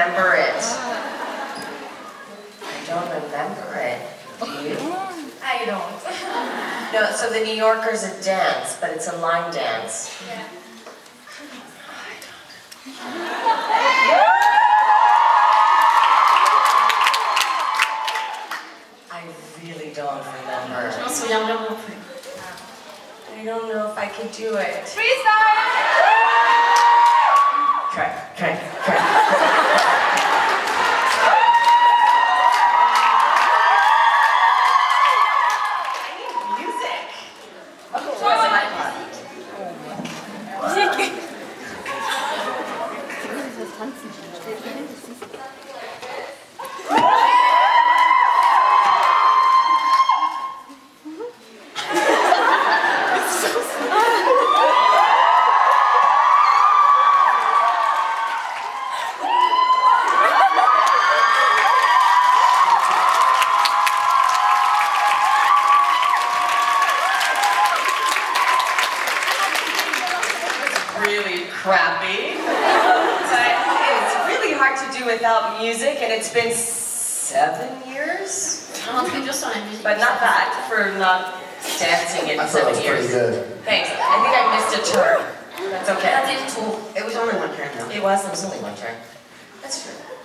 remember it. Ah. I don't remember it. Do you? I don't. No, so the New Yorker's a dance, but it's a line dance. Yeah. I really don't remember. Je m'en souviens vraiment plus. I don't know if I could do it. Freestyle! Really crappy. But it's hard to do without music, and it's been seven years. Un truc dur sur la musique. But not bad for not dancing in I thought seven it was pretty years. good. Thanks. I think I missed a turn. That's okay. Raté le tour. It was only one turn though. It was, it was only one turn. That's true. Okay.